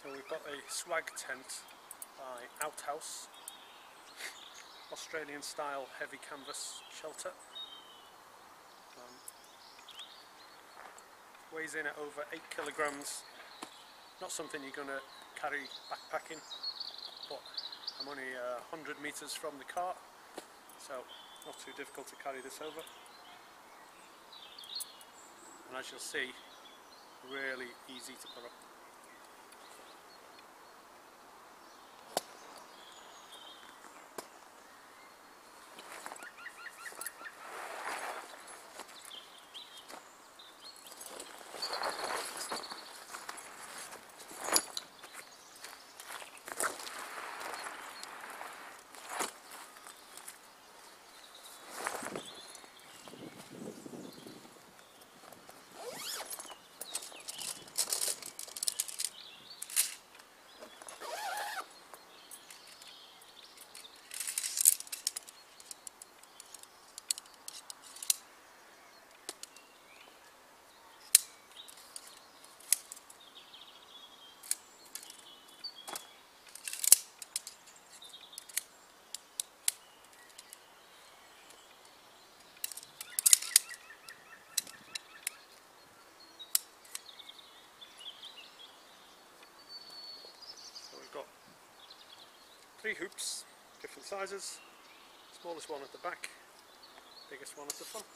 So we've got a swag tent by Outhaus, Australian style heavy canvas shelter. Um, weighs in at over 8 kilograms, not something you're going to carry backpacking, but I'm only uh, 100 metres from the cart, so not too difficult to carry this over. And as you'll see, really easy to put up. So we've got three hoops, different sizes, smallest one at the back, biggest one at the front.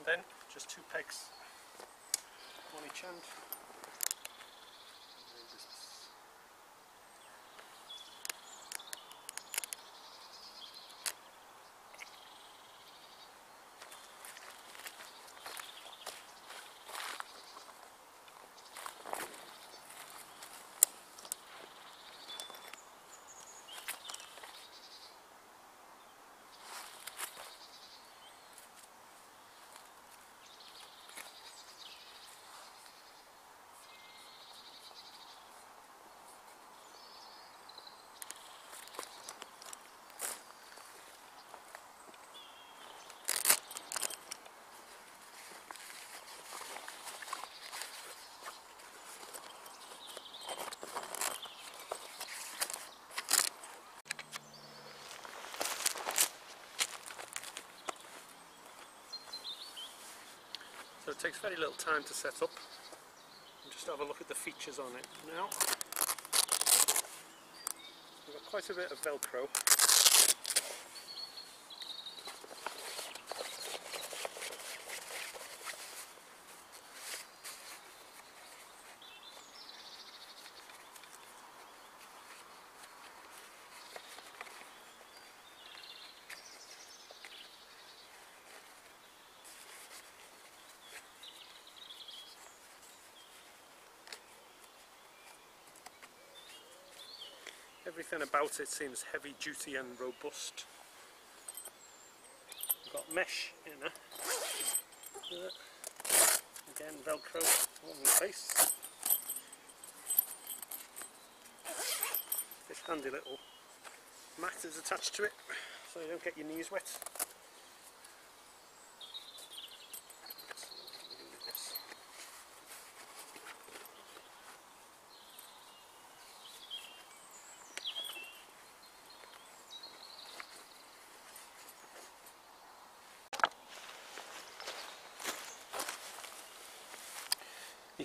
And then just two pegs, one each takes very little time to set up. Just have a look at the features on it now. We've got quite a bit of Velcro. Everything about it seems heavy duty and robust. We've got mesh in. Uh, again, Velcro all in place. This handy little mat is attached to it so you don't get your knees wet.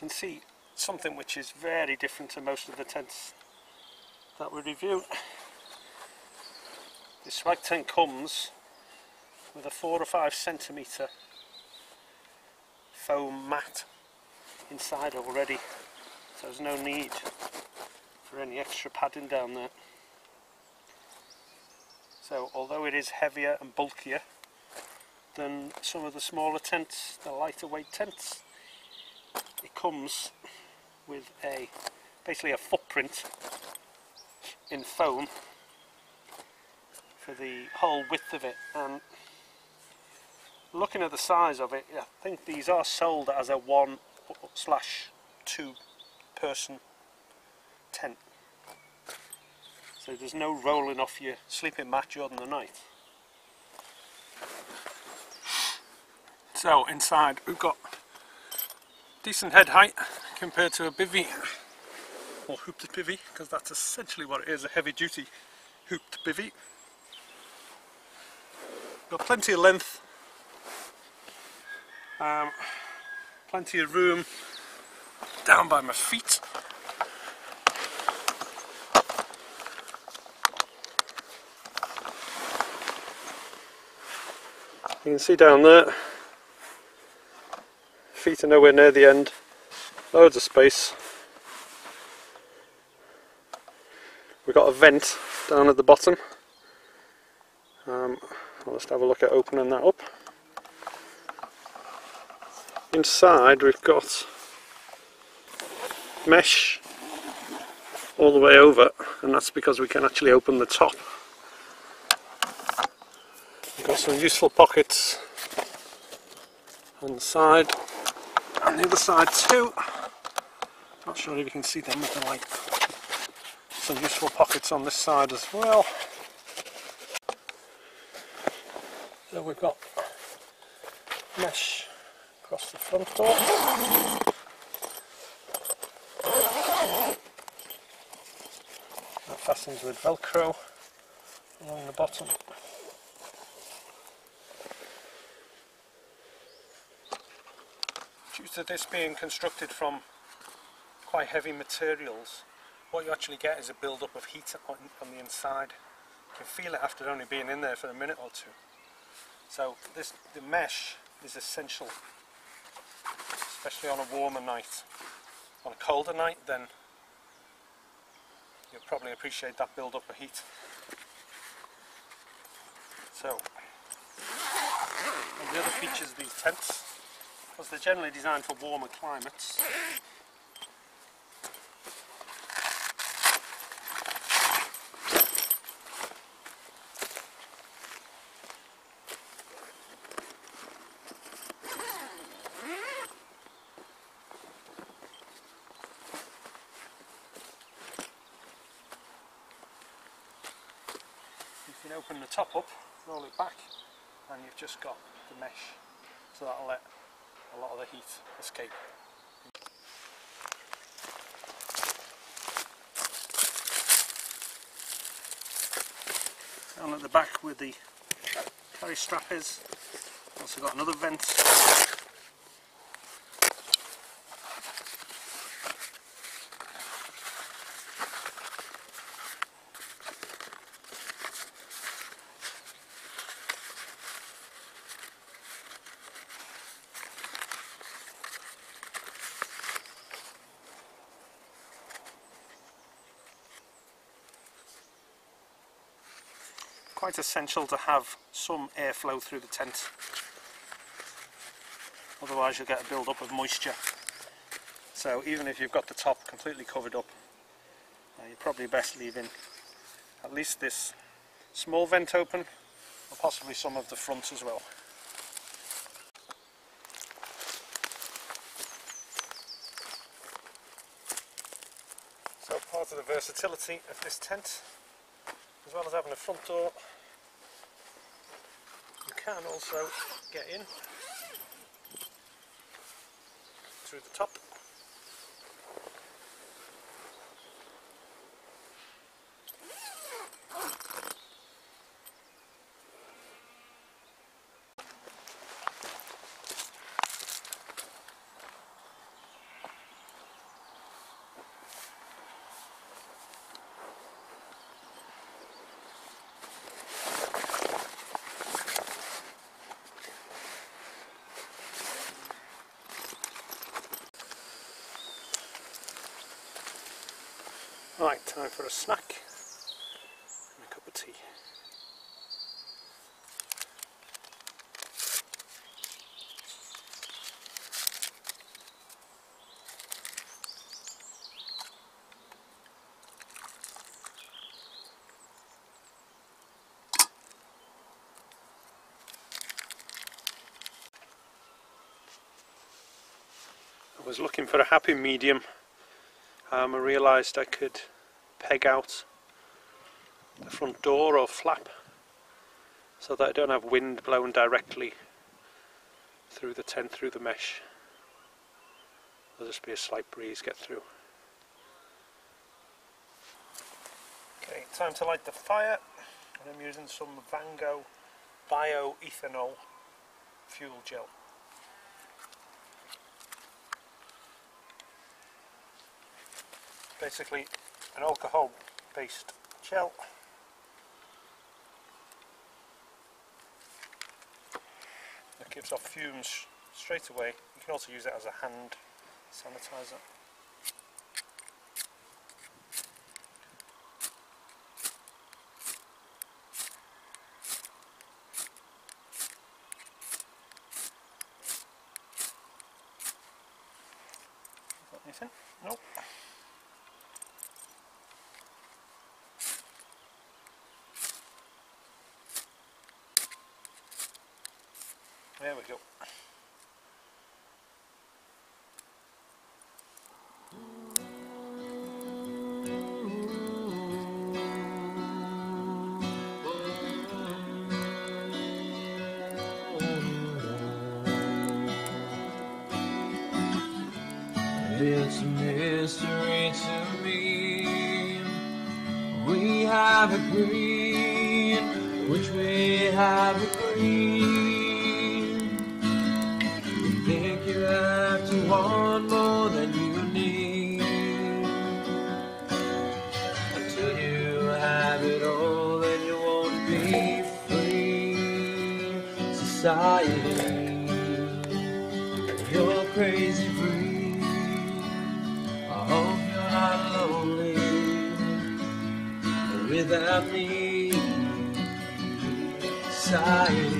Can see something which is very different to most of the tents that we review. This swag tent comes with a four or five centimetre foam mat inside already so there's no need for any extra padding down there. So although it is heavier and bulkier than some of the smaller tents, the lighter weight tents, it comes with a basically a footprint in foam for the whole width of it. And looking at the size of it I think these are sold as a one slash two person tent. So there's no rolling off your sleeping mat during the night. So inside we've got decent head height compared to a bivy or hooped bivy because that's essentially what it is, a heavy duty hooped bivy. Got plenty of length, um, plenty of room down by my feet. You can see down there feet are nowhere near the end. Loads of space. We've got a vent down at the bottom. Um, I'll just have a look at opening that up. Inside we've got mesh all the way over and that's because we can actually open the top. We've got some useful pockets on the side the other side too. Not sure if you can see them with the light. Some useful pockets on this side as well. So we've got mesh across the front door. That fastens with velcro along the bottom. To this being constructed from quite heavy materials, what you actually get is a build-up of heat on, on the inside. You can feel it after only being in there for a minute or two. So this the mesh is essential, especially on a warmer night. On a colder night, then you'll probably appreciate that build-up of heat. So, the other features of these tents because they're generally designed for warmer climates. You can open the top up, roll it back, and you've just got the mesh. So that'll let a lot of the heat escape. Down at the back with the carry strap is, also got another vent quite essential to have some airflow through the tent. Otherwise you'll get a build up of moisture. So even if you've got the top completely covered up uh, you're probably best leaving at least this small vent open, or possibly some of the front as well. So part of the versatility of this tent, as well as having a front door, you can also get in through the top. Right, time for a snack and a cup of tea. I was looking for a happy medium um, I realised I could peg out the front door or flap so that I don't have wind blowing directly through the tent, through the mesh. There'll just be a slight breeze get through. Okay, time to light the fire and I'm using some Vango bioethanol fuel gel. Basically an alcohol based gel that gives off fumes straight away. You can also use it as a hand sanitizer. Nope. There we go. It's a mystery to me. We have agreed, which we have agreed. Society, you're crazy free. I hope you're not lonely without me. Society,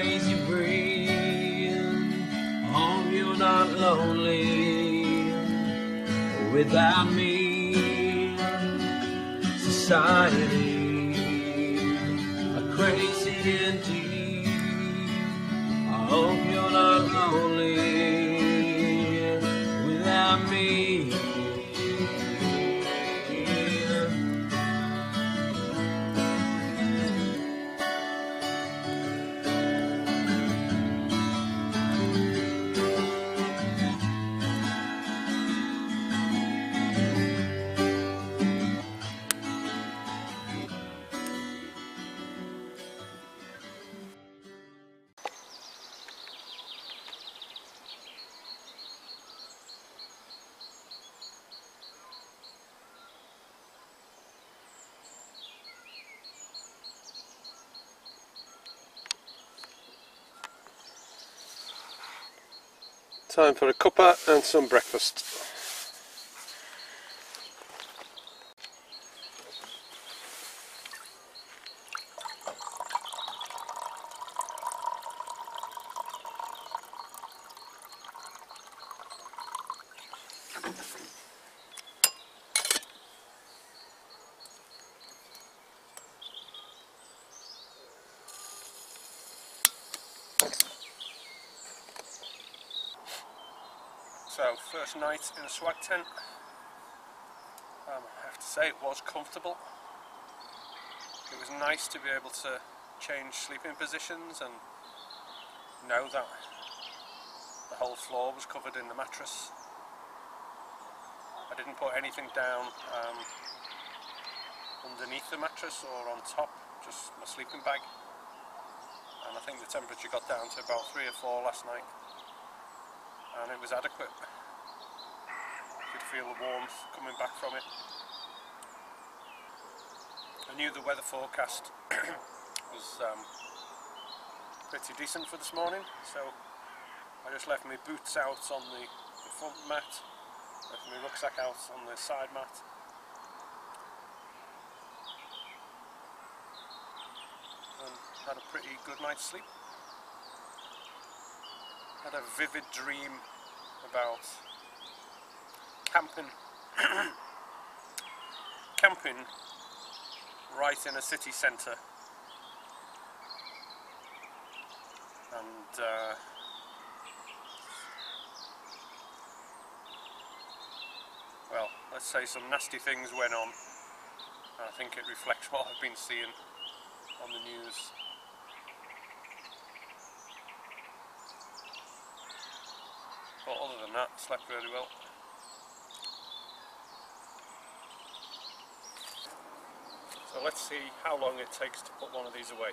crazy breed. Hope you're not lonely without me. Society, a crazy indeed. I hope you're not lonely Time for a cuppa and some breakfast. So, first night in a swag tent. Um, I have to say, it was comfortable. It was nice to be able to change sleeping positions and know that the whole floor was covered in the mattress. I didn't put anything down um, underneath the mattress or on top, just my sleeping bag. And I think the temperature got down to about three or four last night and it was adequate. Could feel the warmth coming back from it. I knew the weather forecast was um, pretty decent for this morning, so I just left my boots out on the, the front mat, left my rucksack out on the side mat. And had a pretty good night's sleep had a vivid dream about camping. Camping right in a city centre. And uh, well let's say some nasty things went on. I think it reflects what I've been seeing on the news But other than that, slept really well. So let's see how long it takes to put one of these away.